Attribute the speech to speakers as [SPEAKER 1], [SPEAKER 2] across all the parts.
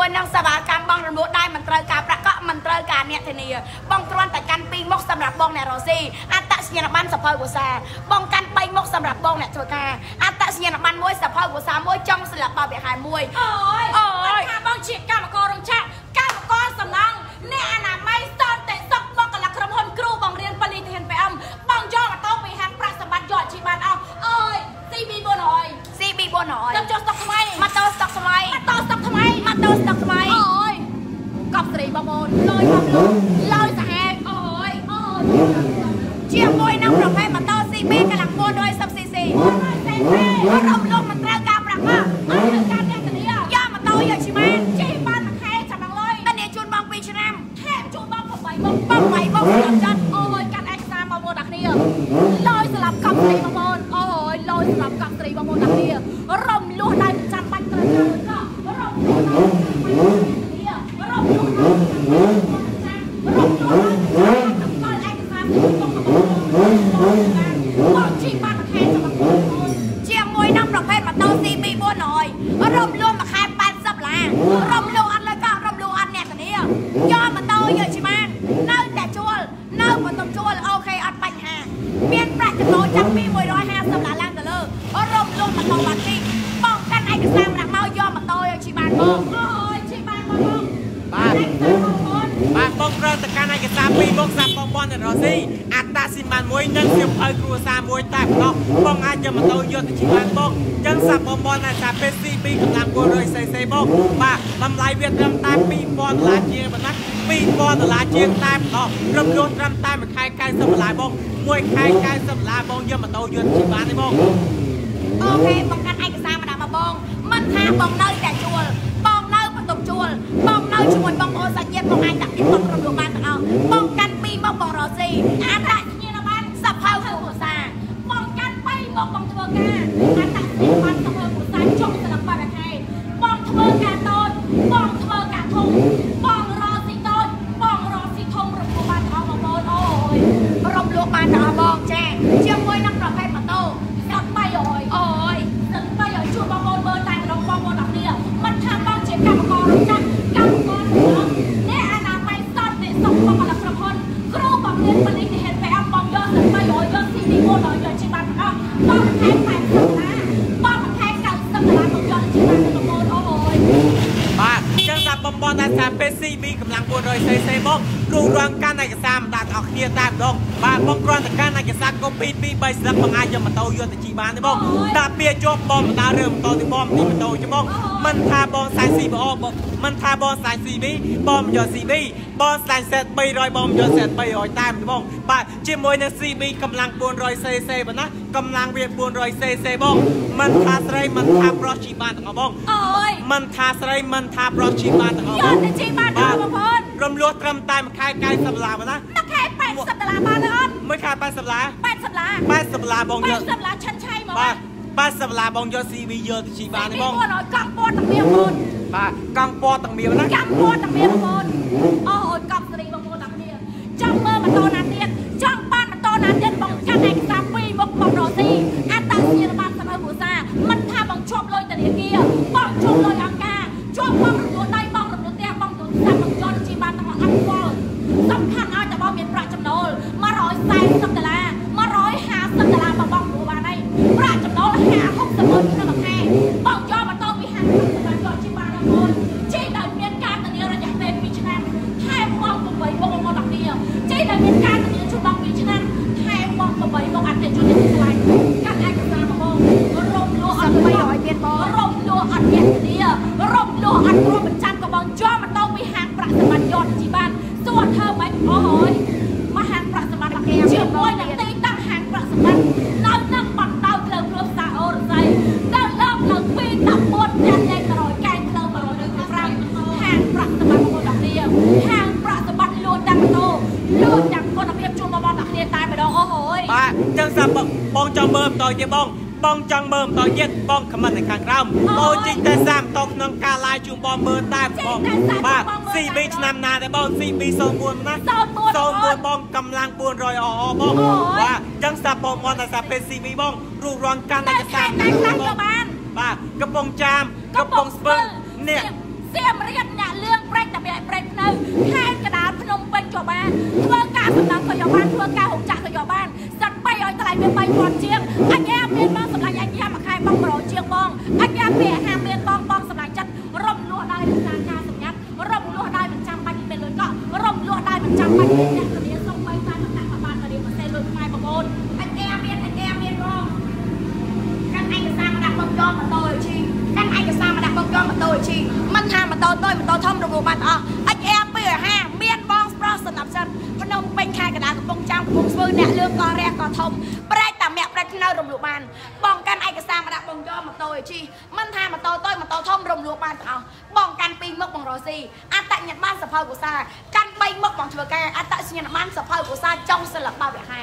[SPEAKER 1] ជាមួយនឹងសេវាកម្មបងរមួត
[SPEAKER 2] ដែរមិនត្រូវការប្រាក់កក់មិនត្រូវការអ្នកធានាបងគ្រាន់តែកាន់ពីរមុខសម្រាប់បងអ្នករស់ស៊ីអត្តសញ្ញាណប័ណ្ណសភៅវសាបងកាន់បីមុខសម្រាប់បងអ្នកធ្វើការអត្តសញ្ញាណប័ណ្ណមួយសភៅវសាមួយចង់សិលាបវិហារមួយ
[SPEAKER 1] អូយ
[SPEAKER 2] អូយ
[SPEAKER 1] ថាបងជាកម្មកររោងចក្រកម្មករសំណង់អ្នកអនាម័យសតតិសុខបុគ្គលិកក្រុមហ៊ុនគ្រូបង្រៀនពលីទាន PM បងយកម៉ូតូពីហាងប្រាក់សម្បត្តិយកអា
[SPEAKER 2] ជីវបា
[SPEAKER 1] នអស់អើយ CB400 CB400 ទៅចុះ Não, não, បងបា
[SPEAKER 2] ទបាទបងប្រើតកាន់
[SPEAKER 1] ឯកសារ2ប
[SPEAKER 3] ងសាបងបនរ៉ូស៊ីអត្តស៊ីបានមួយនិងសៀវភៅគ្រួសារមួយតែប៉ុណ្ណោះបងអាចយកម៉ូតូយកទៅជីបានបងចឹងសាបងបនឯកសារពេលស៊ី2កម្លាំង400 cc បងបាទតម្លៃវាត្រឹមតែ2000ដុល្លារជាងប៉ុណ្ណា2000ដុល្លារជាងតែម្ដងរថយន្តត្រឹមតែមួយខែ90ដុល្លារបងមួយខែ90ដុល្លារបងយកម៉ូតូយន្តជីបានទេបង
[SPEAKER 2] អូខេបងកាត់ឯកសារមកដាក់មកបងមិនថាបងនៅតែជួល ឲ្យជាមួយបងប្អូនសាច់ញាតិបងឯងដាក់ពីក្នុងក្រុមលោកបានទាំងអស់បងកាន់ពីបងបងរស៊ីអានរកគ្នាបានសភៅគ្រួសារ
[SPEAKER 1] បងកាន់បីបងបងធ្វើការអានដាក់ពី ដល់
[SPEAKER 3] ថាពេល CB កម្លាំង 400cc មក រូបរាងកាន់ឯកសារមិនដាច់អស់គ្នាតែម្ដងបាទបងគ្រាន់តែកាន់ឯកសារកូពី2 3ស្លឹកបងអាចយកម៉ូតូយកទៅជិះបានទេបងតាពីជាប់បងមិនដើររើម៉ូតូទៅបងទីម៉ូតូទេបងមិនថាបងសាយ CBO បងមិនថាបងសាយ CB បងយក CB បងសាយ set 300បងយក set 300តែម្ដងបាទជាមួយនឹង CB កម្លាំង 400cc ប៉ុណ្ណាកម្លាំងវា 400cc បងមិនថាស្រីមិនថាប្រុសជិះបានទាំងអស់បង
[SPEAKER 2] អូយ
[SPEAKER 3] មិនថាស្រីមិនថាប្រុសជិះបានទាំងអស់
[SPEAKER 2] យកទៅជិះបានដល់បងប្អូន
[SPEAKER 3] រំលោះត្រឹមតែមួយខែ90ដុល្លារប៉ុណ្ណា
[SPEAKER 2] មួយខែ80ដុល្លារបានទេអត់
[SPEAKER 3] មួយខែ80ដុល្លារ
[SPEAKER 2] 80ដុល្លារ
[SPEAKER 3] 80ដុល្លារបងយក
[SPEAKER 2] 80ដុល្លារឆិនឆៃមក
[SPEAKER 3] បាទ80ដុល្លារបងយក CV យកទៅជីបានទេបង
[SPEAKER 2] បងឲ្យកង់ពណ៌តាមៀបងប្អូន
[SPEAKER 3] បាទកង់ពណ៌ទាំងមានណា
[SPEAKER 2] កង់ពណ៌តាមៀបងប្អូនអូយកង់ស្រីបងប្អូនតាមៀចង់មើលម៉ូតូណាទៀតចង់បានម៉ូតូណាទៀតបងកាន់ឯកសារពីរមុខបងរស់ស៊ីអត្តសញ្ញាណប័ណ្ណសម្រាប់គ្រួសារមិនថាបងជាប់លុយធនាគារបងជាប់លុយអង្គការជាប់បងរំលោះដៃប
[SPEAKER 3] បងជីកតែសាមតក្នុងការ live ជូនបងមើលតែបងបាទ CB ឆ្នាំណាដែរបង CB 04ណា04បងកម្លាំង400អអបងបាទអញ្ចឹងសាប់បងមកតែសាប់ពេល CB បងរូបរាងកាន់ឯ
[SPEAKER 2] តែ
[SPEAKER 3] ក
[SPEAKER 2] ខែ
[SPEAKER 3] សារ
[SPEAKER 2] តែខ្លះក៏បាន
[SPEAKER 3] បាទកំពង់ចាមកំពង់ស្ពឺនេះ
[SPEAKER 2] សៀមរាបអ្នកលឿងប្រេចតែប្រេចនៅខេត្តកណ្ដាលភ្នំពេញក៏បានធ្វើការសម្ដៅក៏យកបានធ្វើការហុកចាក់ក៏យកបានសិតបីឲ្យថ្លៃវា3000ជាងអញ្ញាមានបងសម្លាញ់អញ្ញាមួយខែបង100ជាងបងអញ្ញាពេលអាហារមានបងបងសម្លាញ់ចិត្តរំលោះដោយរក្សាការសម្ងាត់រំលោះដោយមិនចាំបាច់មានលុយកក់រំលោះដោយមិនចាំបាច់មានអ្នកធានាសុំបីតែមិនដាក់មកបានរៀនមកសេលុយខ្មែរបងប្អូនអញ្ញាមានអញ្ញាមានបង កាន់ឯកសារមកដាក់បងយកម៉ូតូឲ្យជីកាន់ឯកសារមកដាក់បងយកម៉ូតូឲ្យជីមិនថាម៉ូតូតូចម៉ូតូធំរំលោះបានទាំងអស់ XR 250មានបងប្រុសសម្រាប់សិនភ្នំពេញខេត្តកណ្ដាលកំពង់ចាមកំពង់ស្ពឺអ្នកលឿងករះកធំប្រែកតាមាក់ប្រែកនៅរំលោះបានបងកាន់ឯកសារមកដាក់បងយកម៉ូតូឲ្យជីមិនថាម៉ូតូតូចម៉ូតូធំរំលោះបានទាំងអស់បងកាន់ពីរមុខបងរស់ស៊ីអត្តញ្ញាណបានសភៅកុសាកាន់បីមុខបងធ្វើការអត្តសញ្ញាណបានសភៅកុសាចុងសិលបៈវិហែ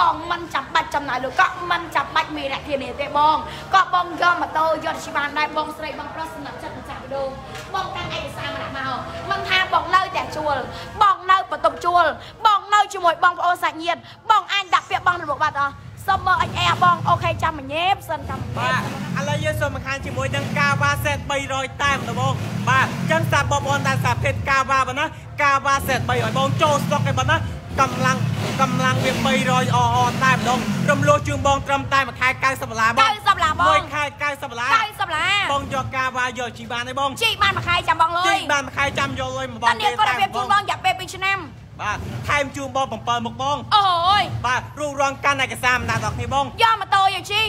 [SPEAKER 2] បងមិនចាំបាច់ចំណាយលុយក៏មិនចាំបាច់មានអ្នកធានាទេបងក៏បងយកម៉ូតូយកទៅបានដែរបងស្រីបងប្រុសសម្រាប់ចិត្តម្ចាស់បដូងបងកាន់ឯកសារមកដាក់មកមិនថាបងនៅតែជួលបងនៅបន្ទប់ជួលបងនៅជាមួយបងប្អូនសាច់ញាតិបងអាចដាក់ពាក្យបងរបស់បាត់អស់សុំមើលអិចអែបងអូខេចាំមញេបសិនចាំមញេប
[SPEAKER 3] បាទឥឡូវយើងសូមបង្ហាញជាមួយនឹងកាវ៉ាសេត300តែម្ដងបាទអញ្ចឹងសាបងប្អូនដែលសាភេទកាវ៉ាប៉ុណ្ណាកាវ៉ាសេត300បងចូលស្តុកឯប៉ុណ្ណាកម្លាំងកម្លាំងវា300អអតែម្ដងរំ លោះជើងបងត្រឹមតែមួយខែ90ដុល្លារបង
[SPEAKER 2] 90ដុល្លារបង
[SPEAKER 3] មួយខែ90ដុល្លារ
[SPEAKER 2] 90ដុល្លារ
[SPEAKER 3] បងយកកាវ៉ាយកជីបានទេបង
[SPEAKER 2] ជីបានមួយខែចាំបងលុ
[SPEAKER 3] ជី
[SPEAKER 2] យ
[SPEAKER 3] បានមួយខែចាំយកលុយមកប
[SPEAKER 2] តា
[SPEAKER 3] ង
[SPEAKER 2] នេះក៏របៀបជូនបងរយៈពេល2ឆ្នាំ
[SPEAKER 3] បាទថែមជូនបង7មុខបង
[SPEAKER 2] អូយ
[SPEAKER 3] បាទរូបរងកាន់ឯកសារមិនដាក់ដល់គ្នាបង
[SPEAKER 2] យកម៉ូតូយកជី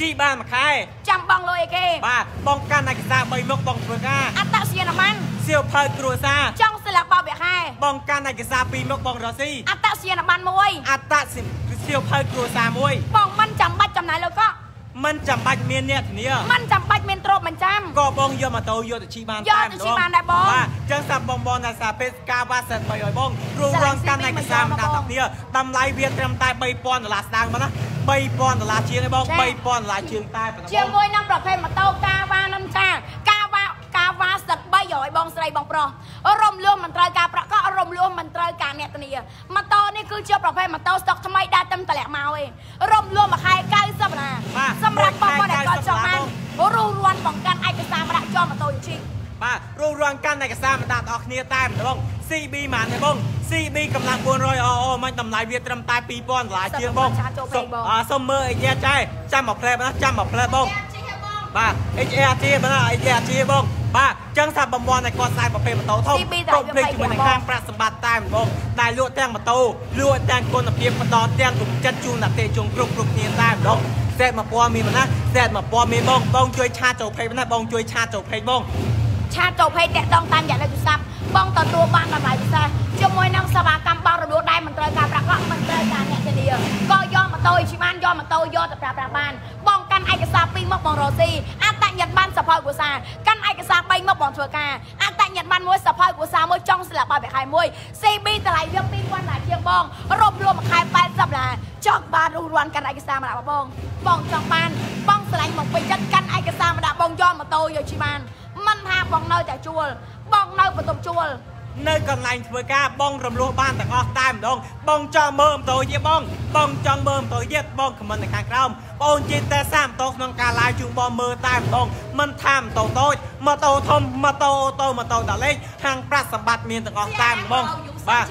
[SPEAKER 3] ជីបានមួយខែ
[SPEAKER 2] ចាំបងលុយអីគេ
[SPEAKER 3] បាទបងកាន់ឯកសារ3មុខបងធ្វើការ
[SPEAKER 2] អត្តសញ្ញាណប័ណ្ណ
[SPEAKER 3] សៀវភៅគ្រួសារ
[SPEAKER 2] ចង់ សិលបៈវិហែ
[SPEAKER 3] បងកាន់ឯកសារ2មុខបងរស់ស៊ី
[SPEAKER 2] អត្តសញ្ញាណប័ណ្ណមួយ
[SPEAKER 3] អត្តសសៀវភៅគ្រួសារមួយ
[SPEAKER 2] បងមិនចាំបាច់ចំណាយលុយក៏
[SPEAKER 3] មិនចាំបាច់មានអ្នកធានា
[SPEAKER 2] មិនចាំបាច់មានទ្រព្យបញ្ចាំ
[SPEAKER 3] ក៏បងយកម៉ូតូយកទៅជិះបាន
[SPEAKER 2] យកទៅជិះបានដែរបង
[SPEAKER 3] បាទអញ្ចឹងសាប់បងបងដែលសារពេទ្យការវ៉ាសិត3ឲ្យបងគ្រូរងកាន់ឯកសារមិនដាក់ដល់គ្នាតម្លៃវាត្រឹមតែ3000ដុល្លារស្ដាងមកណា3000ដុល្លារជាងឯងបង3000ដុល្លារជាងតែប៉ុណ្ណឹងបង
[SPEAKER 2] ជាមួយនឹងប្រភេទម៉ូតូកាវ៉ានឹងចាកាវ៉ាកាវ៉ាស្ទឹក 300បងស្រីបងប្រុសរំលងមិនត្រូវការប្រាក់ក៏រំលងមិនត្រូវការអ្នកធានាម៉ូតូនេះគឺជាប្រភេទម៉ូតូស្តុកថ្មីដែលតែតម្លាក់មកឯងរំលងមួយខែ90ដុល្លារសម្រាប់បងប្អូនដែលគាត់ចង់បានរស់រាន់បង្កាន់ឯកសារមកដាក់ជាប់ម៉ូតូយជី
[SPEAKER 3] បាទរូបរងកាន់ឯកសារមិនដាក់ដល់គ្នាតែម្ដង CB ហ្មងទេបង CB កម្លាំង400 OO មិនតម្លៃវាត្រឹមតែ2000ដុល្លារជាងបងអសុំមើលអីយ៉ាចាយចាំមកផ្លែណាចាំមកផ្លែបងបាទ HRT បង HRT បងឡើង បាទចឹងសាប់បំពាន់ឲ្យគាត់ខ្សែប្រភេទម៉ូតូធំ
[SPEAKER 2] ព្រ
[SPEAKER 3] មព្រៀ
[SPEAKER 2] ង
[SPEAKER 3] ជាមួយនឹងខាងប្រាក់សម្បត្តិតែម្ដងដែលលក់ទាំងម៉ូតូលក់ទាំងគុណភាពបន្តទាំងទំចិត្តជូនអ្នកទេជុងគ្រប់គ្រប់គ្នាតែម្ដងសេតមកពណ៌មានណាសេតមកពណ៌មានបងបងជួយឆាតចូលពេកណាបងជួយឆាតចូលពេកបង
[SPEAKER 2] ឆាតចូលពេកតាក់ដងតាមយ៉ាងដូចទូរស័ព្ទបងទទួលបានតម្លៃពិសេសជាមួយនឹងសេវាកម្មបោករលួដែរមិនត្រូវការប្រាក់កក់មិនត្រូវការអ្នកធានាក៏យកម៉ូតូជីវ៉ានយកម៉ូតូយកទៅប្រើប្រាស់បានបងកាន់ឯកសារពីរមកបងរ៉ូស៊ីអត្ត ញ្ញត្តិប័ណ្ណសភៅភាសាកាន់ឯកសារ3មុខបងធ្វើការអត្តញ្ញត្តិប័ណ្ណមួយសភៅភាសាមួយចុងស្លាប់បើខែមួយ CB តម្លៃវា2000ដុល្លារជាងបងរួមរួមមួយខែ80ដុល្លារចង់បានរស់រានកាន់ឯកសារមកដាក់បងបងចង់បានបងស្រឡាញ់មកពេញចិត្តកាន់ឯកសារមកដាក់បងយកម៉ូតូយកជីបានមិនថាបងនៅតែជួលបងនៅបន្ទប់ជួល
[SPEAKER 3] នៅកន្លែងធ្វើការបងរំលោះបានទាំងអស់តែម្ដងបងចង់មើលអំតោ
[SPEAKER 4] យទៀតបងបង
[SPEAKER 2] ចង់មើលអំតោ
[SPEAKER 4] យទៀតបងខមមិ
[SPEAKER 2] ន
[SPEAKER 4] នៅខាងក្រោមបង
[SPEAKER 2] ជិះតែសាអំតោក្នុ
[SPEAKER 4] ងកា
[SPEAKER 2] រ
[SPEAKER 4] ឡា
[SPEAKER 2] យ
[SPEAKER 4] ជូនបង
[SPEAKER 2] មើល
[SPEAKER 4] តែម្ដ
[SPEAKER 2] ងមិនថាអំតោតូចម៉ូ
[SPEAKER 4] តូ
[SPEAKER 2] ធំម៉ូតូ
[SPEAKER 4] អូ
[SPEAKER 2] តូ
[SPEAKER 4] ម៉ូ
[SPEAKER 2] តូដាលេង
[SPEAKER 4] ហា
[SPEAKER 2] ងប្រា
[SPEAKER 4] ក់
[SPEAKER 2] សម្ប
[SPEAKER 4] ត្តិ
[SPEAKER 2] មា
[SPEAKER 4] នទាំ
[SPEAKER 2] ង
[SPEAKER 4] អស់
[SPEAKER 2] តែ
[SPEAKER 4] ម្ដ
[SPEAKER 2] ងបា
[SPEAKER 4] ទ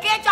[SPEAKER 2] ¿De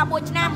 [SPEAKER 2] 11ឆ្នាំ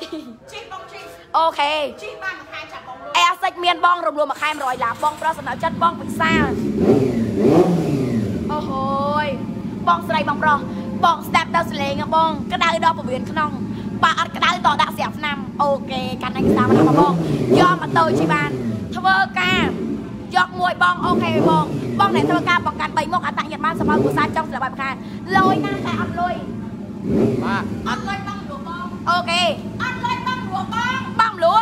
[SPEAKER 2] ជិះបងជិះ
[SPEAKER 4] ជីបងជី
[SPEAKER 2] អូខេ
[SPEAKER 4] ជីបានមួយខែចាប់បងលុយ
[SPEAKER 2] អែសិចមានបងរំលោះមួយខែ100ឡាបងប្រុសសម្រាប់ចិត្តបងពិសាអូហូយបងស្រីបងប្រុសបងស្ដាប់ដល់សលេងហ៎បងក្តៅដល់ពវៀនក្នុងបើអត់ក្តៅតដាក់ស្រាប់ឆ្នាំអូខេកាន់ឯកសារមកដាក់មកបងយកម៉ូតូជិះបានធ្វើការយកមួយបងអូខេបងបងអ្នកធ្វើការបងកាន់3មុខអត្តញ្ញាតបានសភៅគូសាចង់ស្លាប់បាយផ្កាលុយណាស់តែអត់លុយ
[SPEAKER 3] បាទ
[SPEAKER 4] អត់លុយបងលួបង
[SPEAKER 2] អូខេ
[SPEAKER 4] អត់លុយបងលួបង
[SPEAKER 2] បងលួ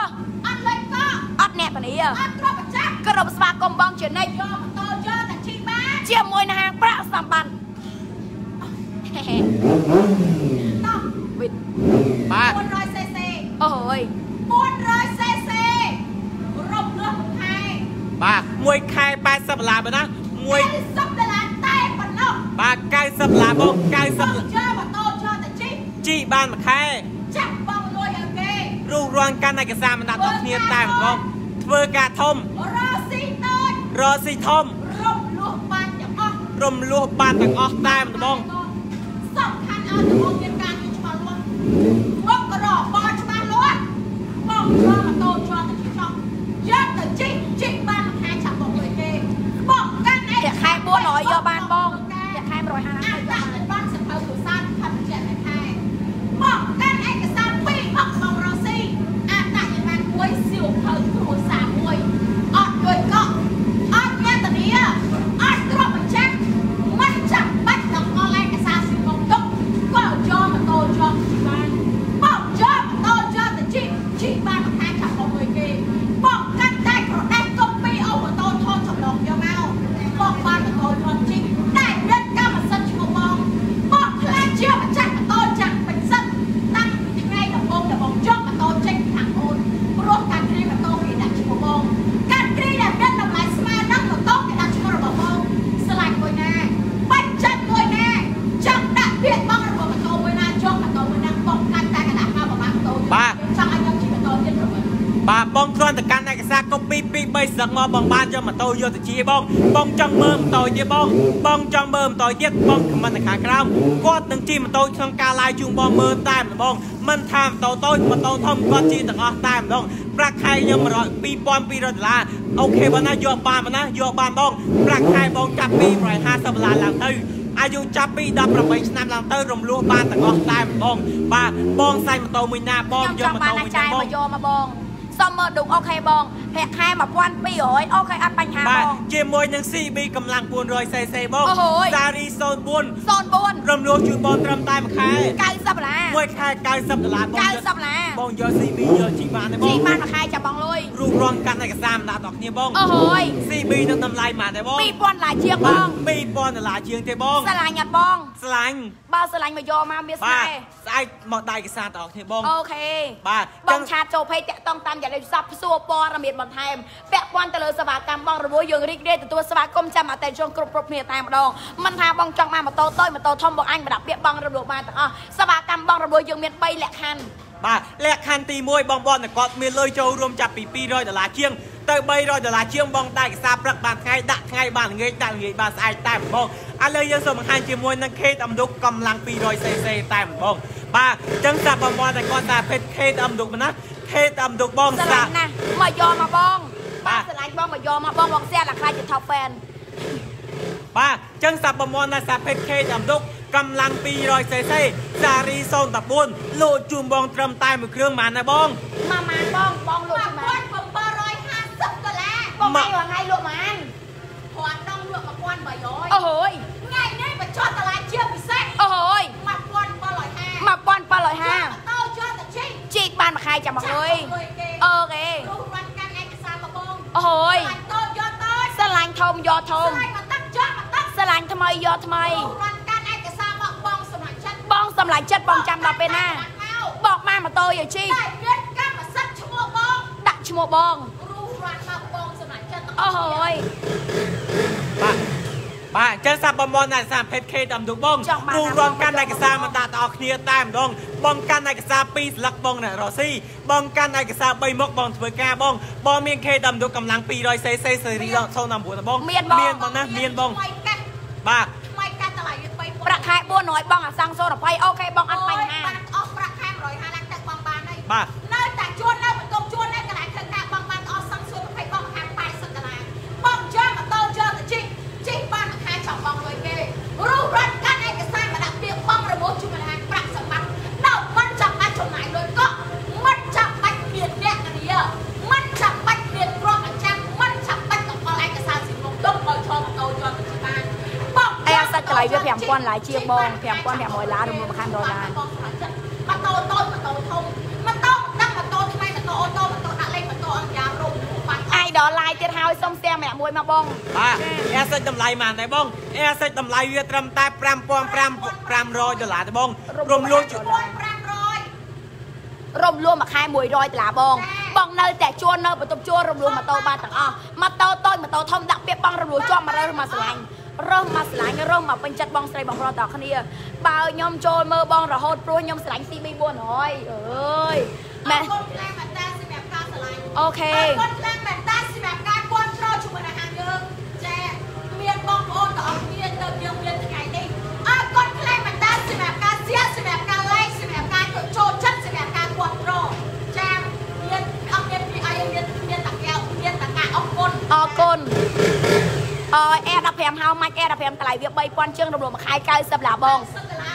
[SPEAKER 4] អត់លុយកក់
[SPEAKER 2] អត់អ្នកធានា
[SPEAKER 4] អត់ទ្រព្យបញ្ចាំ
[SPEAKER 2] គ្រប់ស្វាគមន៍បងជានិច្ច
[SPEAKER 4] យកម៉ូតូយកតែជីបាន
[SPEAKER 2] ជាមួយនឹងហាងប្រាក់សម្បត្តិហេហេ
[SPEAKER 4] តោះ
[SPEAKER 2] វិត
[SPEAKER 3] បាទ
[SPEAKER 4] 400cc
[SPEAKER 2] អូយ
[SPEAKER 4] 400cc រំលោះមួយខែ
[SPEAKER 3] បាទមួយខែ80ដុល្លារបងណាមួយ
[SPEAKER 4] 90ដុល្លារតែប៉ុណ្ណោះ
[SPEAKER 3] បាទ90ដុល្លារបង90ដុល្លារ
[SPEAKER 4] យកម៉ូតូយកតែជី
[SPEAKER 3] ជីបានមួយខែ
[SPEAKER 4] ចាប់បងលុយឲ្យគេ
[SPEAKER 3] រូបរាងកាន់ឯកសារមិនដាក់ដល់គ្នាតែម្ដងធ្វើការធំ
[SPEAKER 4] រស់ស៊ីតូច
[SPEAKER 3] រកស៊ីធំ
[SPEAKER 4] រំលោះបានទាំងអស់
[SPEAKER 3] រំលោះបានទាំងអស់តែម្ដង
[SPEAKER 4] សំខាន់ឲ្យទាំងអស់មានការយល់ច្បាស់លាស់មុខក៏រកបងច្បាស់លាស់បងយកម៉ូតូយកតែជីចង់យកទៅជីជីបានមួយខែចាប់បងលុយគេបងកាន់ឯ
[SPEAKER 2] ប្រាក់ខែ400យកបានបងប្រាក់ខែ150
[SPEAKER 4] អ
[SPEAKER 2] យក
[SPEAKER 4] ត្ត
[SPEAKER 2] បាន
[SPEAKER 4] និបានសភៅទូរស័ព្ទខណ្ឌជាក់ខែបងកាន់ឯកសារពីរអកបងរស់ស៊ីអត្តនិបានមួយសៀវភៅគ្រួសារមួយអត់លុយកក់អត់មានធានាអត់ទ្រព្យបញ្ចាំមិនចាំបាច់ដល់អស់ឯកសារស៊ីមកទុកក៏យកម៉ូតូយកជីបានបងយកម៉ូតូយកទៅជីជីបានមួយខែចាប់បងលុយគេបងកាន់តែប្រដេះទុកពីអូម៉ូតូថតចម្លងយកមកបងបានម៉ូតូយកជីតែរត់កម្មសិទ្ធិឈ្មោះបងបងខ្លាចជាម្ចាស់ម៉ូតូចាក់ពេញសិទ្ធតាំងពីថ្ងៃដំបូងដែលបងយកម៉ូតូចេញពីខាងអូនព្រោះការគ្រីម៉ូតូគេដាក់ឈ្មោះបងការគ្រីដែលមានតម្លៃស្មើនឹងម៉ូតូគេដាក់ឈ្មោះរបស់បងស្លាញ់មួយណាបាច់ចិត្តមួយណាចង់ដាក់ពាក្យបងរបស់ម៉ូតូមួយណាយកម៉ូតូមួយណាបងខ្លាចតែកណ្ដាស់មកប្រហែលម៉ូតូចង់ឲ្យយកជិះម៉ូតូទៀតប្រហែល
[SPEAKER 3] បាទបងគ្រាន់តែកាន់ឯកសារកុំពី2 3ស្ឹកមកបង បានយកម៉ូតូយកទៅជាបងបងចង់មើលម៉ូតូទៀតបងបងចង់មើលម៉ូតូទៀតបងខមមិននៅខាងក្រោមគាត់នឹងជិះម៉ូតូក្នុងការ live ជូនបងមើលតែម្ដងមិនថាម៉ូតូតូចម៉ូតូធំគាត់ជិះទាំងអស់តែម្ដងប្រាក់ខែខ្ញុំ100 2200ដុល្លារអូខេបងណាយកបានបងណាយកបានបងប្រាក់ខែបងចាប់ពី150ដុល្លារឡើងទៅអាយុចាប់ពី18ឆ្នាំឡើងទៅរំលោះបានទាំងអស់តែម្ដងបាទបងសាញ់ម៉ូតូមួយណាបង
[SPEAKER 2] ខ្ញុំ
[SPEAKER 3] យក
[SPEAKER 2] ចង់
[SPEAKER 3] ម៉ូ
[SPEAKER 2] បាន
[SPEAKER 3] តូ
[SPEAKER 2] អា
[SPEAKER 3] មួយណាបង
[SPEAKER 2] ចារ្យមកយកមកបង សុំមើលឌុកអូខេបងប្រាក់ខែ1200អូខេអត់បញ្ហាប
[SPEAKER 3] បាទ
[SPEAKER 2] ង
[SPEAKER 3] ជាមួយនឹង CB កម្លាំង 400cc បង
[SPEAKER 2] អូហូយ
[SPEAKER 3] សារី04
[SPEAKER 2] 04
[SPEAKER 3] រំលោះជួយបងត្រឹមតែមួយខែ
[SPEAKER 2] 90ដុល្លារ
[SPEAKER 3] មួយខែ90ដុល្លារបង
[SPEAKER 2] 90ដុល្លារ
[SPEAKER 3] បងយក CB យកជីបានទេប
[SPEAKER 2] ជី
[SPEAKER 3] ង
[SPEAKER 2] បានមួយខែចាំបងលុយ
[SPEAKER 3] រូបរាងកាន់ឯកសារមិនដាក់ដល់គ្នាបង
[SPEAKER 2] អូហូយ
[SPEAKER 3] CB នឹងតម្លៃបានទេបង
[SPEAKER 2] 2000ឡាជាងប
[SPEAKER 3] បាទ
[SPEAKER 2] ង
[SPEAKER 3] 2000ដុល្លារជាងទេបង
[SPEAKER 2] ស្រឡាញ់អត់បង
[SPEAKER 3] ស្លាញ់
[SPEAKER 2] បើស្រឡាញ់មកយកមកមានស្បា
[SPEAKER 3] ទ
[SPEAKER 2] នេហ៍
[SPEAKER 3] ស្អែកមកដៃឯកសារដល់គ្នាបង
[SPEAKER 2] អូខេ
[SPEAKER 3] បាទ
[SPEAKER 2] ប
[SPEAKER 3] ចឹ
[SPEAKER 2] ង
[SPEAKER 3] ង
[SPEAKER 2] ឆាតចូលពេកតាក់តងតាមយ៉ាងដូចសពសួរព័ត៌មានបន្ថែមពាក់ព័ន្ធទៅលើសេវាកម្មបងរវល់យើងរីករាយទទួលស្វាគមន៍ចាំអតិថិជនគ្រប់គ្រប់គ្នាតែម្ដងមិនថាបងចង់បានម៉ូតូតូចម៉ូតូធំបងអញប្រដាប់ពាក្យបងរវល់បានទាំងអស់សេវាកម្មបងរវល់យើងមាន3លក្ខខណ្ឌ
[SPEAKER 3] បាទលក្ខខណ្ឌទី1បងបងគាត់មានលុយចូលរួមចាប់ពី200ដុល្លារជាងទៅ300ដុល្លារជាងបងតែឯកសារព្រឹកបានថ្ងៃដាក់ថ្ងៃបានល្ងាចដាក់ល្ងាចបានស្អែកតែម្ដងឥឡូវយើងសូមបង្ហាញជាមួយនឹងខេតអំឌុកកម្លាំង 200cc តែម្ដងបាទអញ្ចឹងសាប់បងបងតែគាត់ថាភេទខេតអំឌុកណា ខេតអំឌុកបង
[SPEAKER 2] ស្រឡា
[SPEAKER 3] សា
[SPEAKER 2] ញ់ណាស់មកយកមកបង
[SPEAKER 3] បា
[SPEAKER 2] បាទទស្រឡាញ់បងមកយកមកបងបងស្ទះតែខ្លាចជា top fan
[SPEAKER 3] បាទអញ្ចឹងសាប់បងបងតែសាភេទខេតអំឌុកកម្លាំង 200cc សារី014លោតជូនបងត្រឹមតែមួយគ្រឿងបានណាបង
[SPEAKER 2] មកម៉ានបងបងលក់ម៉ាន
[SPEAKER 4] 1750ដុល្លារ
[SPEAKER 2] បង
[SPEAKER 3] ម៉ា
[SPEAKER 2] ថ្ងៃថ្ងៃលក់ម៉ាន
[SPEAKER 4] គ្រាន់ដងលក់1300
[SPEAKER 2] អូហូយ
[SPEAKER 4] ថ្ងៃនេះបញ្ចុះតម្លៃជាពិសេស
[SPEAKER 2] អូហូយ
[SPEAKER 4] 1750
[SPEAKER 2] 1750
[SPEAKER 4] តោយកទៅជីក
[SPEAKER 2] ជីកបានមួយខែចាំមកអើយអូខេ
[SPEAKER 4] គ្រូរត់កាន់ឯកសារមកបង
[SPEAKER 2] អូហូយ
[SPEAKER 4] តោយកទៅ
[SPEAKER 2] ស្រឡាញ់ធំយកធំ
[SPEAKER 4] ស្រីមកតាក់ចុះមកតាក់
[SPEAKER 2] ស្រឡាញ់ថ្មីយកថ្មី
[SPEAKER 4] គ្រូរត់កាន់ឯកសារមកបងសម្រាប់ចិត្ត
[SPEAKER 2] បងសម្លាញ់ចិត្តបងចាំដល់ពេលណាបកម៉ាម៉ូតូយកជី
[SPEAKER 4] តែមានកម្មសិទ្ធិឈ្មោះបង
[SPEAKER 2] ដាក់ឈ្មោះបង
[SPEAKER 4] គ្រូរត់មកបងសម្រាប់ចិត្តទាំង
[SPEAKER 2] អូហូយ
[SPEAKER 3] បាទ បាទអញ្ចឹងសាប់បងបងតែសាភេទខេតំទុកបង
[SPEAKER 2] ចង់បាន
[SPEAKER 3] គ្រូរងកាន់ឯកសារមកដាក់ដល់គ្នាតែម្ដងបងកាន់ឯកសារ2ស្លឹកបងអ្នករស់ស៊ីបងកាន់ឯកសារ3មុខបងធ្វើការបងបងមានខេតំទុកកម្លាំង 200cc សេរីដល់09បង
[SPEAKER 2] មានបង
[SPEAKER 3] មានបងណាមានបង
[SPEAKER 4] ថ្មីកាត់
[SPEAKER 3] បាទ
[SPEAKER 4] ថ្មីកាត់តម្លៃវា3
[SPEAKER 2] ប្រាក់ខែ400បងអាសង់020អូខេបងអត់បញ្ហា
[SPEAKER 4] បានអស់ប្រាក់ខែ150ឡើងតែបងបានហើយ
[SPEAKER 3] បាទ
[SPEAKER 4] នៅតែជួននៅបន្ទប់ជួននៅកន្លែងធ្វើការបងបានអស់សង្សួរ20បងខាង80ដុល្លារបងយកម៉ូតូយកទៅជីកជីកបានមួយខែចង់បងលុយគេរូបរត់កាន់ឯកសារមកដាក់ពាក្យបងរបួសជួយបានប្រាក់សម្បត្តិដល់មិនចាំបាច់ចំណាយលុយកក់មិនចាំបាច់មានអ្នករាមិនចាំបាច់មានគ្រាប់អាចារ្យមិនចាំបាច់កង្វល់ឯកសារសិមុខទុកឲ្យឈរម៉ូតូយកទៅជីកបានបង
[SPEAKER 2] អីអាសាច់តម្លៃវា5000ឡាយជាង បង5500ឡានរួមមួយខាងដុល្លារ
[SPEAKER 4] បងសម្រាប់ចិត្តម៉ូតូតូចម៉ូតូធំម៉ូតូដឹកម៉ូតូថ្មីម៉ូតូអូតូម៉ូតូដាក់លេខម៉ូតូអង្គការរូបបាត់
[SPEAKER 2] អៃដល់ឡាយទៀតហើយសុំស្ទះម្នាក់មួយមកបង
[SPEAKER 3] បាទអែសិចតម្លៃប៉ុន្មានដែរបងអែសិចតម្លៃវាត្រឹមតែ5500ដុល្លារទេបងរំលោះជួយ
[SPEAKER 4] 1500
[SPEAKER 2] រំលោះមួយខែ100ដុល្លារបងបងនៅតែជួលនៅបន្ទប់ជួលរំលោះម៉ូតូបានទាំងអស់ម៉ូតូតូចម៉ូតូធំដាក់ពាក្យបងរំលោះជាប់មករើសមកស្រឡាញ់ រើសមកស្រឡាញ់រើសមកពេញចិត្តបងស្រីបងប្រុសទាំងគ្នាបើខ្ញុំចូលមើលបងរហូតព្រោះខ្ញុំស្រឡាញ់ CB 400អើយ
[SPEAKER 4] ម៉ែ
[SPEAKER 2] ម៉ែ
[SPEAKER 4] កូនខ្លាំងមែនតើសម្រាប់ការឆ្លាញ់
[SPEAKER 2] អូខេ
[SPEAKER 4] កូនខ្លាំងមែនតើសម្រាប់ការគ្រប់គ្រងជាមួយអាហារយើងចាមានបងប្អូនទាំងអស់គ្នាទៅយើងមានថ្ងៃនេះអើកូនខ្លាំងមែនតើសម្រាប់ការសៀសម្រាប់ការឡែកសម្រាប់ការចូលចិត្តសម្រាប់ការគ្រប់គ្រងចាមានអត់មានពីអីមានមានតាកែវមានតាកាអរគុណ
[SPEAKER 2] អរគុណ អឺ A15 ហៅម៉ាច់ A15 តម្លៃវា3000ជាងរំលោះមួយខែ90ឡាបង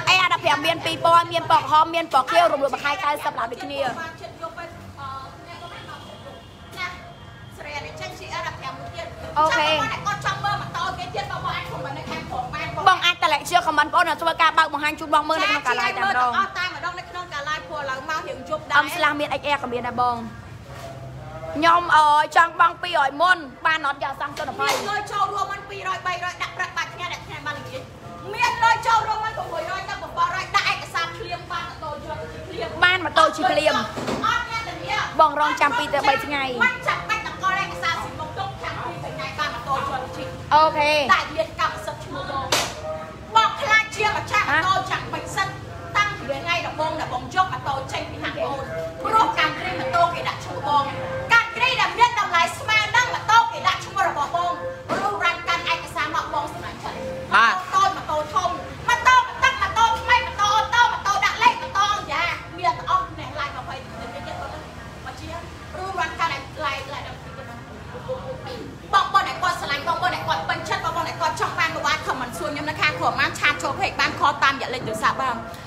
[SPEAKER 2] A15 មាន2000មានពណ៌ក្រហមមានពណ៌ខៀវរំលោះមួយខែ90ឡាដូចគ្នា
[SPEAKER 4] បានចិត្តយកទៅអឺអ្នកក៏បានមកណាស្រីនេះចេញ CR 5មួយទៀតគាត់ចង់មើលម៉ូតូគេទៀតបងបងអាចខ្ញុំមិននៅខាងផងបាន
[SPEAKER 2] បងអាចតម្លែកជឿខមមិនបងនៅធ្វើការបើកបង្ហាញជូនបងមើលនៅក្នុងការ live តែម្ដង
[SPEAKER 4] អស់តែម្ដងនៅក្នុងការ live ព្រោះឡើងមករៀងយប់ដែរ
[SPEAKER 2] អំស្លាស់មាន XR ក៏មានដែរបង ខ្ញុំអើយចង់បង200មុនបានអត់យកសាំងទៅ
[SPEAKER 4] មាន
[SPEAKER 2] 20
[SPEAKER 4] លុយចូលរួមមិន200 300ដាក់ប្រាក់បាច់ថ្ងៃដាក់ថ្ងៃបានល្ងាចមានលុយចូលរួមមិន600ដល់700ដាក់ឯកសារភ្លាមបានម៉ូតូយកទៅភ្លាម
[SPEAKER 2] បានម៉ូតូជិះភ្លាម
[SPEAKER 4] អត់មានធានា
[SPEAKER 2] បងរងចាំ2ទៅ3ថ្ងៃ
[SPEAKER 4] មិនចាំបាច់តកលឯកសារសិមកទុកខាងពីថ្ងៃបានម៉ូតូយកទៅជិះ
[SPEAKER 2] អូខេ
[SPEAKER 4] តែមានកម្មសិទ្ធិឈ្មោះបងបងខ្លាចជាម្ចាស់ម៉ូតូចាក់បិចសិទ្ធិ តាំងពីថ្ងៃដំបូងដែលបងយកម៉ូតូចេញពីហាងអូនព្រោះកម្មគ្រីម៉ូតូគេដាក់ឈ្មោះបងកម្មគ្រីដែលមានតម្លៃស្មើនឹងម៉ូតូគេដាក់ឈ្មោះរបស់បងរូបរាងកាន់ឯកសារមកបងសម្រាប់ចិត្តម៉ូតូតូចម៉ូតូធំម៉ូតូទឹកម៉ូតូថ្មីម៉ូតូអូតូម៉ូតូដាក់លេខម៉ូតូយ៉ាមានទាំងអស់នេះឡាយ20ទៅទៀតទៅមកជារូបរាងកាន់ឯឡាយឡាយដល់ពីទៅបងបងដែលគាត់ឆ្លាញ់បងបងដែលគាត់ពេញចិត្តបងបងដែលគាត់ចង់បានមួយបានខមមិនសួរខ្ញុំនៅខាងក្រុមបានឆាតចា
[SPEAKER 3] អត់បាទអញ្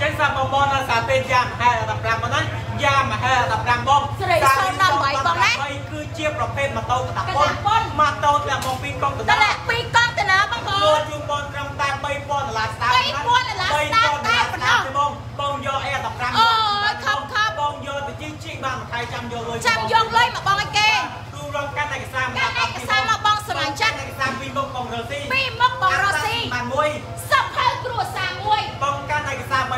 [SPEAKER 3] ចឹងសាប់បងនៅសាពេលយ៉ាមហែ15ប៉ុណ្ណាយ៉ាមហែ15បង
[SPEAKER 4] សេរីសូន18បងណា
[SPEAKER 3] គឺជាប្រភេទម៉ូតូកតា
[SPEAKER 4] ក
[SPEAKER 3] ប៉ុន
[SPEAKER 4] តាប៉ុន
[SPEAKER 3] ម៉ូតូធ្លាក់មកពីកុងក
[SPEAKER 4] ត
[SPEAKER 3] តា
[SPEAKER 4] លាក់ពីរកង់ទៅណាបងប្លអូ
[SPEAKER 3] ក់
[SPEAKER 4] ន
[SPEAKER 3] ជូនបងត្រឹមតែ3000ដុល្លារស្តា
[SPEAKER 4] 3000ដុល្លារស្តា
[SPEAKER 3] 3000
[SPEAKER 4] តែប៉ុណ្ណោះ
[SPEAKER 3] បងបងយកអេ15
[SPEAKER 4] អូយខំខំ
[SPEAKER 3] បងយកទៅជីជីបានមួយខែចាំយកលុយ
[SPEAKER 4] ចាំយកលុយមកបងឲ្យគេ
[SPEAKER 3] គ្រូរងកាន់ឯកសារ
[SPEAKER 4] កាន់ឯកសារមកបងសម្រាប់ចិត្ត
[SPEAKER 3] ឯកសារពីរមុខបងរស៊ី
[SPEAKER 4] ពីរមុខបងរស់ស៊ី
[SPEAKER 3] បានមួយ
[SPEAKER 4] សភៅគ្រួសារមួយ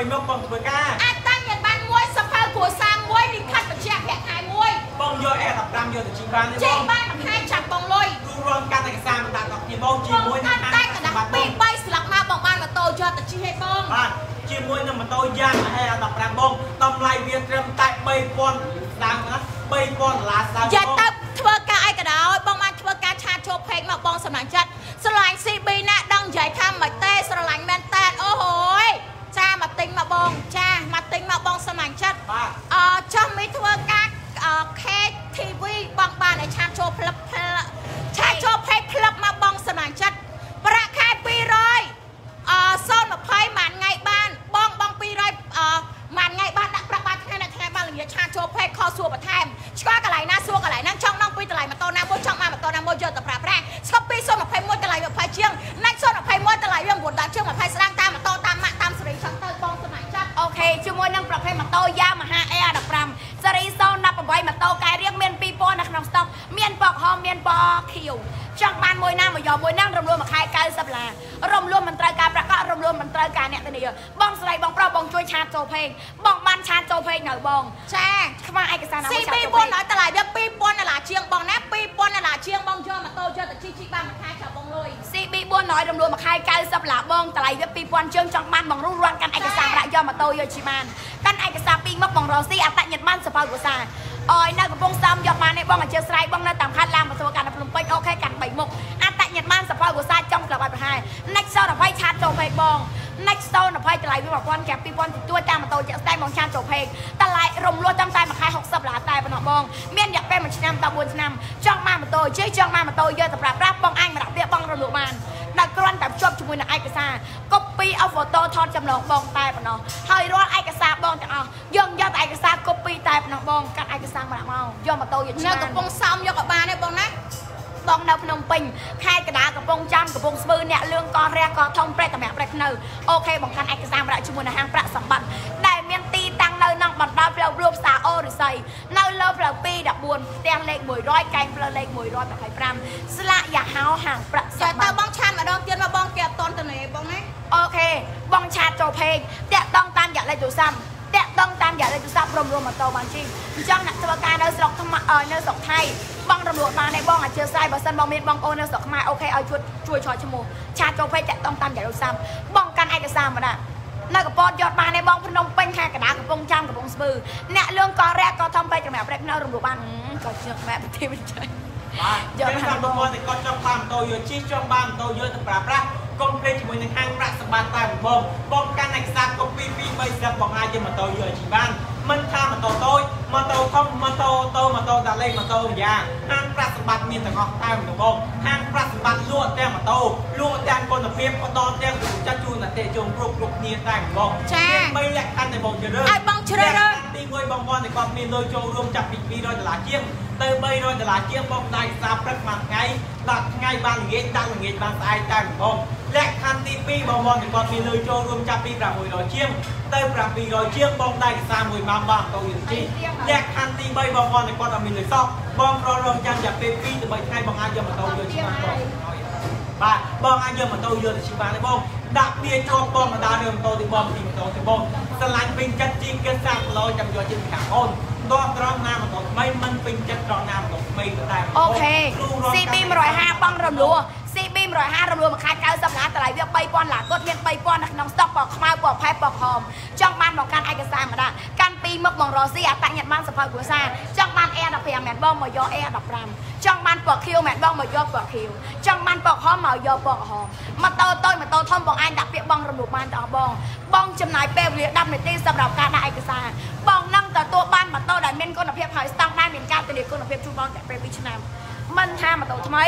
[SPEAKER 3] បងកាន់ឯកសារបីមុខបងធ្វើការ
[SPEAKER 4] អាចតាំងញាតិបានមួយសភៅគ្រួសារមួយលិខិតបញ្ជាក់ប្រាក់ខែមួយ
[SPEAKER 3] បងយកអេ15យកទៅជីបានទេ
[SPEAKER 4] ចេ
[SPEAKER 3] ប
[SPEAKER 4] ញ
[SPEAKER 3] ង
[SPEAKER 4] បានមួយខែចាំបងលុយ
[SPEAKER 3] គ្រូរងកាន់ឯកសារមកដាក់ដល់គ្នាបងជី
[SPEAKER 4] បង
[SPEAKER 3] មួយ
[SPEAKER 4] កាន់តែកណ្ដាស់ពីរបីស្លាកមកបងបានម៉ូតូយកទៅជិះឲ្យបង
[SPEAKER 3] បាទជាមួយនឹងម៉ូតូយ៉ាងមហេ15បងតម្លៃវាត្រឹមតែ3000ស្ដាងណា3000ដុល្លារស្ដាង
[SPEAKER 4] យកទៅធ្វើការអីក៏ដោយបងបានធ្វើការឆាតចូលពេកមកបងសម្រាប់ចិត្តស្រឡាញ់ CB ណាដឹងនិយាយថាមិនទេស្រឡាញ់មែនតើអូហូយចាមកទិញមក បងចាមកទិញមកបងសម្រាប់ចិត្ត
[SPEAKER 3] បាទ
[SPEAKER 4] អឺចុះមីធ្វើការអឺ KTV បងបានឲ្យឆាតចូលផ្លឹបផ្ចង់បានម៉ូតូជិះចង់បា
[SPEAKER 2] នម៉ូតូយក
[SPEAKER 4] ទៅប្រើ
[SPEAKER 2] ប្រាស់បងអាចមកដាក់វាបងរំលោះបានដល់គ្រាន់តែភ្ជាប់ជាមួយនឹងឯកសារ copy of photo ថតចម្លងបងតែប៉ុណ្ណោះហើយរាល់ឯកសារបងទាំងអស់យើងយកតែឯកសារ copy តែប៉ុណ្ណោះបងកាត់ឯកសារមកដាក់មកយកម៉ូតូយក
[SPEAKER 4] នៅ
[SPEAKER 2] ឆ្ងា
[SPEAKER 4] កំពង់សោមយកក៏បានដែរបងណា
[SPEAKER 2] បងនៅភ្នំពេញខេត្តកណ្ដាលកំពង់ចាមកំពង់ស្ពឺអ្នកលឿងកោះរះកោះធំព្រែកតម្រាក់ព្រែកនៅអូខេបងកាន់ឯកសារមកដាក់ជាមួយនឹងហាងប្រាក់សម្បត្តិ បណ្ដោយផ្លូវរូបសាអូរិស័យនៅលើផ្លូវ214ផ្ទះលេខ100កែងផ្លូវលេខ125ស្លាកយ៉ាហោហាងប្រាក់
[SPEAKER 4] ចា
[SPEAKER 2] សម្ប
[SPEAKER 4] តើ
[SPEAKER 2] ត្តិ
[SPEAKER 4] បងឆានម្ដងទៀតមកបងគេអត់តន់ទៅនេះបងណា
[SPEAKER 2] អូខេបងឆាតចូលពេកតាក់តងតាមរយៈលេខទូរស័ព្ទតាក់តងតាមរយៈលេខទូរស័ព្ទរំរួមម៉ូតូបានជីអញ្ចឹងអ្នកធ្វើការនៅស្រុកថ្មអឺនៅស្រុកថៃបងរំលោះបានទេបងអាចជឿស្រាយបើសិនបងមានបងប្អូននៅស្រុកខ្មែរអូខេឲ្យជួយជួយឆ្លឈ្មោះឆាតចូលពេកតាក់តងតាមរយៈទូរស័ព្ទបងកាន់ឯកសារមកដាក់ នៅកពតយកបានទេបងភ្នំពេញខេត្តកណ្ដាលកំពង់ចាមកំពង់ស្ពឺអ្នកលឿងកោះរះកោះធំពេកចម្រាបព្រែកនៅរំលោះបានក៏ជឿម៉ែប្រទេសវិចិត្រ
[SPEAKER 3] បាទ
[SPEAKER 2] យក
[SPEAKER 3] ចឹង
[SPEAKER 2] បាន
[SPEAKER 3] តាមប្រព័ន្ធតែគាត់ចង់បានម៉ូតូយកជិះចង់បានម៉ូតូយកទៅប្រើប្រាស់កុំភ្លេចជាមួយនឹងហាងប្រាក់សម្បត្តិតែម្បងបងកាន់ឯកសារកុំពី2 3ស្រាប់បងអាចយកម៉ូតូយកជិះបាន មិនថាម៉ូតូតូចម៉ូតូធំម៉ូតូតូម៉ូតូដាក់លេខម៉ូតូយ៉ាងហាងប្រាក់សម្បត្តិមានទាំងអស់តែម្ដងហាងប្រាក់សម្បត្តិលក់ទាំងម៉ូតូលក់ទាំងគុណភាពផ្ដល់ទាំងទូចាត់ជូនអតិថិជនគ្រប់គ្រប់គ្នាតែម្ដងមាន3លក្ខខណ្ឌដែលបងជ្រើសរើស
[SPEAKER 4] ឲ្យបងជ្រើសរើស
[SPEAKER 3] ទីមួយបងប្អូនដែលគាត់មានលុយចូលរួមចាប់ពី200ដុល្លារជាងទៅ300ដុល្លារជាងបងដៃសាព្រឹកមួយថ្ងៃ10ថ្ងៃបានល្ងាច10ល្ងាចបានស្អែកតែម្ដង លក្ខខណ្ឌទី2បងប្អូនដែលគាត់មានលុយចូលរួមចាប់ពី600ជាងទៅ700ជាងបងដៃសាមួយម៉ោងបានទៅយន្តជីលក្ខខណ្ឌទី3បងប្អូនដែលគាត់អត់មានលុយសោះបងប្រុសរងចាំរយៈពេល2ទៅ3ថ្ងៃបងអាចយកម៉ូតូយកឆ្មាបងបាទបងអាចយកម៉ូតូយកទៅជិះបានទេបងដាក់វាជាប់បងមកដើរលើម៉ូតូទីបងទីម៉ូតូទីបងស្រឡាញ់ពេញចិត្តជីគិត30គីឡូចាំយកជិះខាងអូនដកត្រង់ណាម៉ូតូថ្មីមិនពេញចិត្តត្រង់ណាម៉ូតូថ្មីក៏ដែរ
[SPEAKER 2] អូខេ CB 150បងរំលោះ CB 150រំលោះមួយខែ90ឡានតម្លៃវា3000ឡាគាត់មាន3000នៅក្នុងស្តុកពណ៌ខ្មៅពណ៌ផែបពណ៌ក្រហមចង់បានមកកាន់ឯកសារមកដាក់កាន់ពីរមុខបងរស់ស៊ីអតញ្ញត្តិបានសភៅគ្រួសារចង់បាន Air 15មែនបងមកយក Air 15ចង់បានពណ៌ខៀវមែនបងមកយកពណ៌ខៀវចង់បានពណ៌ក្រហមមកយកពណ៌ក្រហមម៉ូតូតូចម៉ូតូធំបងអាចដាក់ពាក្យបងរំលោះបានទាំងអស់បងបងចំណាយពេលវេលា10នាទីសម្រាប់ការដាក់ឯកសារបងនឹងទទួលបានម៉ូតូដែលមានគុណភាពហើយស្តង់ដារមានការធានាគុណភាពជូនបងតែពេល2ឆ្នាំមិនថាម៉ូតូថ្មី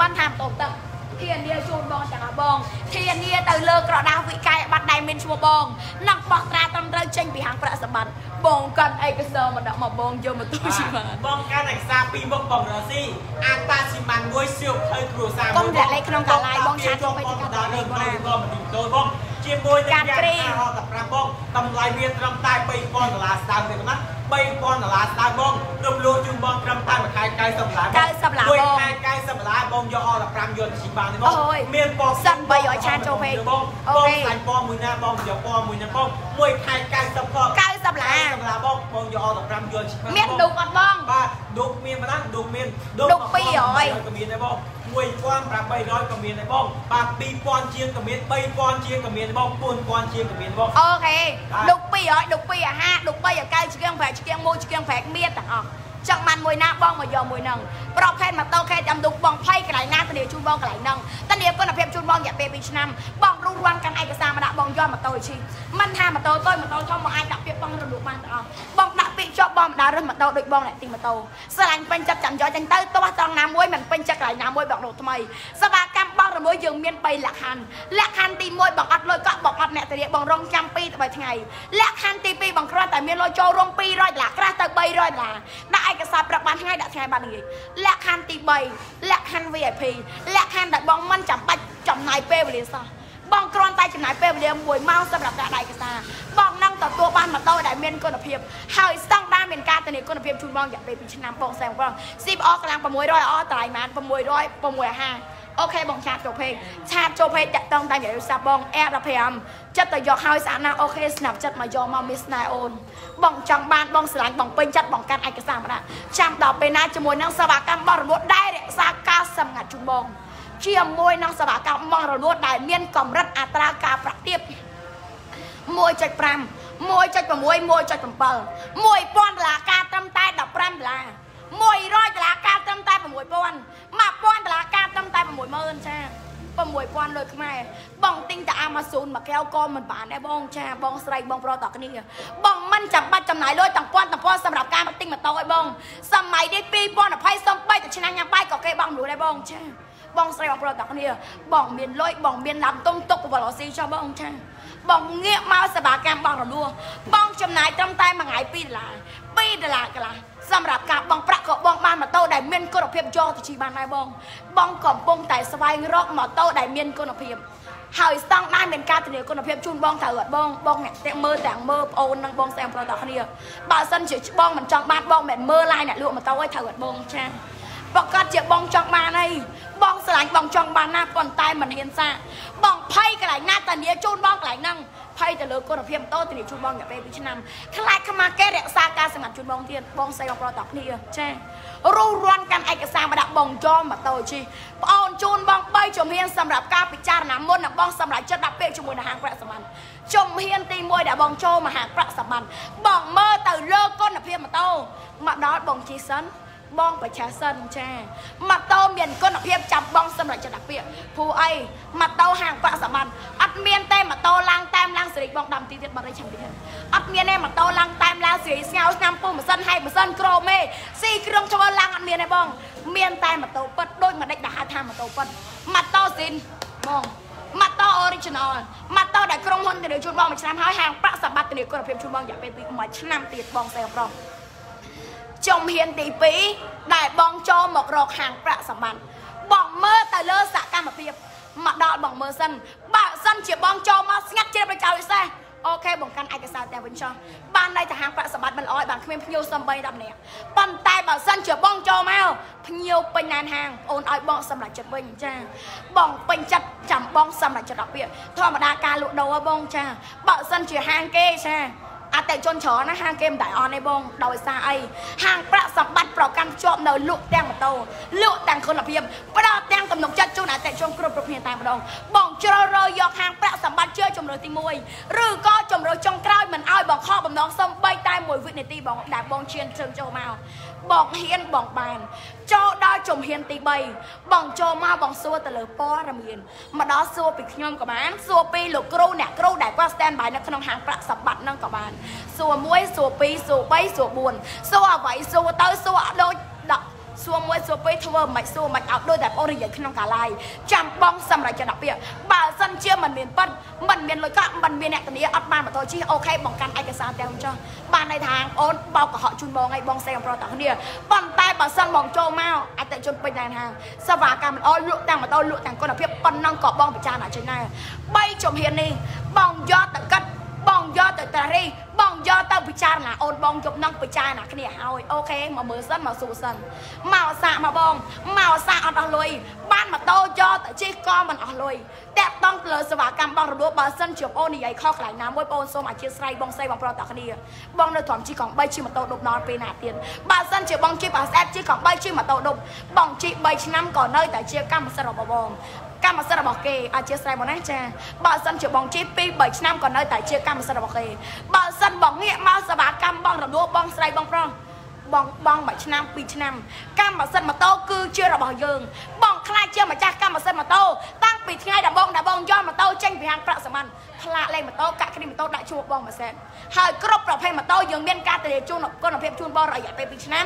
[SPEAKER 2] មិនថាម៉ូតូទឹកហ ធានាជូនបងទាំងអស់បងធានាទៅលើក្រដាសវិក័យបាត់ដៃមានឈ្មោះបងនិងបោះត្រាត្រឹមត្រូវចេញពីហាងប្រាក់សម្បត្តិបងកាន់ឯកសារមកដាក់មកបងយកមកទូជីបាន
[SPEAKER 3] បងកាន់ឯកសារពីរមុខបងរស់ស៊ីអាតាស៊ីម៉ាន់មួយសៀវភៅគ្រួសារ
[SPEAKER 2] កុំដាក់លេខក្នុងកាឡាយបងឆាតចូលទៅកាឡាយ
[SPEAKER 3] បង
[SPEAKER 2] បងណា
[SPEAKER 3] បងមិនទៅបងជាមួយនឹង
[SPEAKER 2] កាត់គ្រី
[SPEAKER 3] 15បងតម្លៃវាត្រឹមតែ3000ដុល្លារស្តើងទេប៉ុណ្ណា 3000ដុល្លារស្តើងបងរំលោះជូនបងត្រឹមតែមួយខែ90ដុល្លារ
[SPEAKER 2] 90ដុល្លារ
[SPEAKER 3] មួយ
[SPEAKER 2] បង
[SPEAKER 3] ខែ90ដុល្លារបងយកអស់15យន់ជីបានទេបង
[SPEAKER 2] អូយ
[SPEAKER 3] មានពណ៌
[SPEAKER 2] សិន3ឲ្យឆាតចូលពេក
[SPEAKER 3] បង
[SPEAKER 2] អូ
[SPEAKER 3] បង
[SPEAKER 2] ខេ
[SPEAKER 3] ខ្លាញ់ពណ៌មួយណាបងយកពណ៌មួយណាបងមួយខែ90ផង
[SPEAKER 2] 90ដុល្លារ
[SPEAKER 3] 90ដុល្លារបងបងយកអស់15យន់ជីបាន
[SPEAKER 2] មានឌុកអត់បង
[SPEAKER 3] បាទឌុកមានប៉ុណ្ណាឌុកមាន
[SPEAKER 2] ឌុក200
[SPEAKER 3] ក៏មានដែរបង 1800ក៏មានដែរបងបាទ2000ជាងក៏មាន3000ជាងក៏មានដែរបង4000ជាងក៏មានដែរបង
[SPEAKER 2] អូខេ
[SPEAKER 3] បាទ
[SPEAKER 2] ឌុក200ឌុក2អាហាឌុក3អាកៅឆ្កៀងប្រែឆ្កៀងមួយឆ្កៀងប្រែមានទាំងអស់ ចង់បានមួយណាបងមកយកមួយហ្នឹងប្រភេទម៉ូតូខេចាំឌុកបងភ័យកន្លែងណាធានាជូនបងកន្លែងហ្នឹងធានាគុណភាពជូនបងរយៈពេល2ឆ្នាំបងរុំរាន់កាន់ឯកសារមកដាក់បងយកម៉ូតូឈីមិនថាម៉ូតូតូចម៉ូតូធំបងអាចដាក់ពាក្យបងរំលោភបានទាំងអស់បងដាក់ពាក្យជាប់បងម្ដងរើសម៉ូតូដូចបងអ្នកទិញម៉ូតូស្រឡាញ់ពេញចិត្តចាំយកចឹងទៅទាស់ត្រង់ណាមួយមិនពេញចិត្តកន្លែងណាមួយបងរកថ្មីសបាកម្មបងរមួយយើងមាន3លក្ខខណ្ឌលក្ខខណ្ឌទី1បងអត់លុយកក់បងអត់អ្នកធានាបងរងចាំ2ទៅ3ថ្ងៃលក្ខខណ្ឌទី2បងគ្រាន់តែមានលុយចូលរួម200ដុល្លារក្រាស់ទៅ300ដុល្លារដាក់ឯកសារព្រឹកបានថ្ងៃដាក់ថ្ងៃបានល្ងាចលក្ខខណ្ឌទី3លក្ខខណ្ឌ VIP លក្ខខណ្ឌដែលបងមិនចាំបាច់ចំណាយពេលវេលាសោះបងគ្រាន់តែចំណាយពេលវេលា1ម៉ោងសម្រាប់ការដាក់ឯកសារបងនឹងទទួលបានម៉ូតូដែលមានគុណភាពហើយស្តង់ដារមានការធានាគុណភាពជូនបងរយៈពេល2ឆ្នាំបងសែងបង CBO កម្លាំង600អតម្លៃបាន600 650 អូខេបងឆាតចូលពេកឆាតចូលពេកតាក់តងតាមរយៈទូរស័ព្ទបង Air 15 ចិត្តទៅយកហើយស្អាតណាស់អូខេស្នាប់ចិត្តមកយកមកមីស្នេហ៍អូនបងចង់បានបងស្រឡាញ់បងពេញចិត្តបងកាន់ឯកសារមកដាក់ចាំដល់ពេលណាជាមួយនឹងសវកម្មបរិបទដែលរក្សាការសម្ងាត់ជូនបងជាមួយនឹងសវកម្មបងរលួតដែលមានកម្រិតអត្រាការប្រាក់ទាប1.5 1.6 1.7 1000ដុល្លារការត្រឹមតែ15ដុល្លារ 100ដុល្លារការត្រឹមតែ6000 1000ដុល្លារការត្រឹមតែ60000ចា6000លើខ្មែរបងទិញតែ Amazon មួយកែវក៏មិនបានដែរបងចាបងស្រីបងប្រុសតគ្នាបងមិនចាំបាច់ចំណាយលុយទាំងពាន់ទាំងពាន់សម្រាប់ការទិញម៉ូតូឲ្យបងសម័យនេះ2020សំបីតែឆ្នាំញ៉ាំបាយក៏គេបងមិនรู้ដែរបងចាបងស្រីបងប្រុសតគ្នាបងមានលុយបងមានឡាំទុំទុកបលស៊ីចុះបងចាបងងាកមកសបាកម្មបងរលួបងចំណាយត្រឹមតែមួយថ្ងៃ2ដុល្លារ2ដុល្លារកន្លះ សម្រាប់ការបងប្រាក់ក៏បងបានម៉ូតូដែលមានគុណភាពយកទៅជិះបានដែរបង បងកំពុងតែស្វែងរកម៉ូតូដែលមានគុណភាពហើយស្តង់ដារមានការធានាគុណភាពជូនបងត្រូវអត់បងបងអ្នកទាំងមើលទាំងមើលប្អូននិងបងស្អែមប្រុសតគ្នាបើសិនជាបងមិនចង់បានបងមិនមើលឡាយអ្នកលក់ម៉ូតូឲ្យត្រូវអត់បងចាប្រកាសជាបងចង់បានអីបងស្រឡាញ់បងចង់បានណាប៉ុន្តែមិនហ៊ានសាកបងភ័យកន្លែងណាតានីជូនបងកន្លែងហ្នឹង ភ័យទៅលើគុណភាពម៉ូតូតានីជូនបងរយៈពេល2ឆ្នាំខ្លាចខ្មាស់គេរក្សាការសម្ងាត់ជូនបងទៀតបងស្អីបងប្រុសតគ្នាចារុះរាន់កាន់ឯកសារមកដាក់បងចោម៉ូតូជិះប្អូនជូនបង3ជំហានសម្រាប់ការពិចារណាមុននឹងបងសម្រាប់ចិត្តដាក់ពេលជាមួយនឹងហាងប្រាក់សម្បត្តិជំហានទី1ដែលបងចូលមកហាងប្រាក់សម្បត្តិបងមើលទៅលើគុណភាពម៉ូតូមកដល់បងជិះសិន បងប្រឆាសិនចាម៉ូតូមានគុណភាពចាំបងសម្រាប់ចិត្តដាក់ពាក្យព្រោះអីម៉ូតូហាងប្រាក់សម្បត្តិអត់មានតែម៉ូតូឡើងតាមឡើងសេរីបងដាំទីទៀតបាត់ហើយចាំទៀតអត់មានទេម៉ូតូឡើងតាមឡើងសេរីស្ងោស្នាមពុះម៉ាស៊ីនហែកម៉ាស៊ីនក្រមេស៊ីគ្រឿងធ្វើឡើងអត់មានទេបង មានតែម៉ូតូពិតដូចមួយដេចដែលហៅថាម៉ូតូពិតម៉ូតូស៊ីនបងម៉ូតូ original ម៉ូតូដែលក្រុមហ៊ុនធានាជូនបងមួយឆ្នាំហើយហាងប្រាក់សម្បត្តិធានាគុណភាពជូនបងរយៈពេលពីមួយឆ្នាំទៀតបងស្អីប្រុស ចំហ៊ានទី2ដែលបងចូលមករកហាងប្រាក់សម្បត្តិបងមើលទៅលើសកម្មភាពមកដល់បងមើលសិនបើសិនជាបងចូលមកស្ងាត់ជ្រាបប្រជាវិសេសអូខេបងកាន់ឯកសារតែវិញចុះបានន័យថាហាងប្រាក់សម្បត្តិមិនល្អឲ្យបានគ្មានភ្ញៀវសំបី10នាក់ប៉ុន្តែបើសិនជាបងចូលមកភ្ញៀវពេញណានហាងអូនឲ្យបងសម្រាប់ចិត្តវិញចាបងពេញចិត្តចាំបងសម្រាប់ចិត្តដល់ពាក្យធម្មតាការលក់ដូរហ៎បងចាបើសិនជាហាងគេចា អតិជនច្រើនណាហាងគេមិនដែរអន់ទេបងដោយសារអីហាងប្រាក់សម្បត្តិប្រកាន់ជាប់នៅលក់ទាំងម៉ូតូលក់ទាំងគុណភាពផ្ដល់ទាំងទំនុកចិត្តជូនអតិជនគ្រប់ប្រភេទតែម្ដងបងជ្រើសរើសយកហាងប្រាក់សម្បត្តិជាជំរើសទី1ឬក៏ជំរើសចុងក្រោយមិនឲ្យបងខកបំណងសំបីតែមួយវិនាទីបងដែលបងឈានជើងចូលមកបងហ៊ានបងបាន ចូលដល់ជំហានទី3បងចូលមកបងសួរទៅលើព័ត៌មានមកដល់សួរពីខ្ញុំក៏បាន សួរពីលោកគ្រូអ្នកគ្រូដែលគាត់ stand by នៅក្នុងហាងប្រាក់សម្បត្តិហ្នឹងក៏បានសួរ1សួរ2សួរ3សួរ4សួរអ្វីសួរទៅសួរអត់ដូចដក សសួរមួយសួរពីរធ្វើមិនសួរមិនអត់ដូចតែបងនិយាយក្នុងកាឡាយចាំបងសម្រាប់ចដពាក្យបើសិនជាមិនមានប៉ិនមិនមានលុយកក់មិនមានអ្នកធានាអត់បានម៉ូតូជិះអូខេបងកាន់ឯកសារទាំងចុះបានន័យថាអូនបោកកុហកជូនបងឲ្យបងសេអំប្រុសតាគ្នាប៉ុន្តែបើសិនបងចូលមកអតិជនពេញដែរហាងសេវាកម្មល្អលក់ទាំងម៉ូតូលក់ទាំងគុណភាពប៉ុណ្ណឹងក៏បងពិចារណាចេញដែរ3ជំហាននេះបងយកទៅកាត់បងយកទៅតារីបង យកទៅពិចារណាអូនបងយប់នឹងពិចារណាគ្នាហើយអូខេមកមើលសិនមកសួរសិនមកសាកមកបងមកសាកអត់អស់លុយបានម៉ូតូយកទៅជិះក៏មិនអស់លុយតាក់តងទៅលើសេវាកម្មបងរលួបើសិនជាអូននិយាយខុសកន្លែងណាមួយបងសូមអធិស្ឋានបងស្រីបងប្រុសតាគ្នាបងនៅទ្រាំជិះកង់3ជិះម៉ូតូដប់ដល់ពេលណាទៀតបើសិនជាបងជិះបាសអេតជិះកង់3ជិះម៉ូតូដប់បងជិះ3ឆ្នាំក៏នៅតែជាកម្មសិទ្ធិរបស់បង កម្មសិទ្ធិរបស់គេអធិស្ឋានមកណាចាបើសិនជាបងជិះ2 3ឆ្នាំក៏នៅតែជាកម្មសិទ្ធិរបស់គេបើសិនបងងាកមកសេវាកម្មបងរលួបងស្រីបងប្រុស បងបងមួយឆ្នាំពីរឆ្នាំកម្មសិទ្ធិម៉ូតូគឺជារបស់យើង បងខ្លាចជាម្ចាស់កម្មសិទ្ធិម៉ូតូតាំងពីថ្ងៃដែលបងដែលបងយកម៉ូតូចេញពីហាងប្រាក់សមានផ្លាកលេខម៉ូតូកាក់គ្រីម៉ូតូដាក់ជួបបងមួយសែនហើយគ្រប់ប្រភេទម៉ូតូយើងមានការធានាជូនគុណភាពជូនបងរយៈពេល2ឆ្នាំ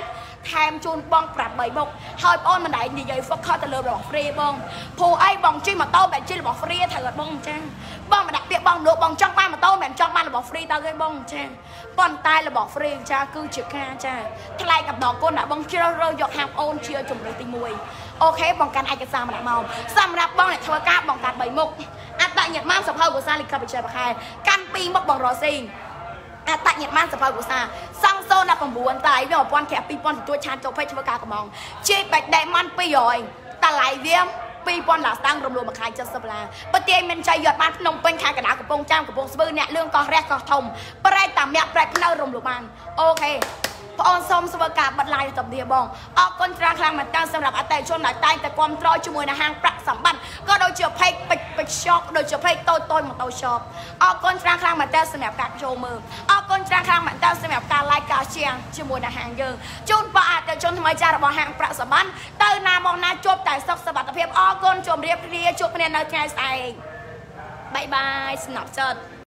[SPEAKER 2] ថែមជូនបងប្រាប់3មុខហើយបងមិនដែលនិយាយ focus ទៅលើរបស់ free បងព្រោះអីបងជិះម៉ូតូបែបជិះរបស់ free ត្រូវអត់បងអញ្ចឹងបងមិនដាក់ពាក្យបងលោកបងចង់បានម៉ូតូមិនចង់បានរបស់ free ទៅគេបងអញ្ចឹងប៉ុន្តែរបស់ free ចាគឺជាការចាថ្លៃកំដរគុណដែលបងជ្រើសរើសយកហាងអូនជាជំរឿនទី1អូខេបងកាន់ឯកសារម្នាក់មកសម្រាប់បងអ្នកធ្វើការបងកាន់3មុខអត្តញ្ញាតម៉ាំសភៅភាសាលិខិតបច្ចេកបខែកាន់2មុខបងរស់ស៊ីអត្តញ្ញាតម៉ាំសភៅភាសាសង់សូន19តែវា1000ក្រាក់2000ទទួលឆានចូលពេជ្រធ្វើការកំងជេបាច់ដេម៉ាន់200តម្លៃវា 2000ឡាស្តាំងរំលោះមួយខែ70ដុល្លារបើទាយមានចៃយកបានភ្នំពេញខេត្តកណ្ដាលកំពង់ចាមកំពង់ស្ពឺអ្នកលឿងកោះរះកោះធំប្រែកតាមាក់ប្រែកនៅរំលោះបានអូខេ បងអូនសូមស្វែងការបិទ live ទៅទៀតបងអរគុណច្រើនខ្លាំងមែនតើសម្រាប់អតិថិជនដែលតែងតែគ្រប់គ្រងជាមួយនឹងហាងប្រាក់សម្បត្តិក៏ដូចជា page ពេជ្រពេជ្រ shop ដូចជា page តូចតូចម៉ូតូ shop អរគុណច្រើនខ្លាំងមែនតើសម្រាប់ការចូលមើលអរគុណច្រើនខ្លាំងមែនតើសម្រាប់ការ like ការ share ជាមួយនឹងហាងយើងជូនបងអតិថិជនថ្មីចាស់របស់ហាងប្រាក់សម្បត្តិទៅណាមកណាជួបតែសុខសុវត្ថិភាពអរគុណជម្រាបលាជួបគ្នានៅថ្ងៃស្អែកបាយបាយស្នប់ចិត្ត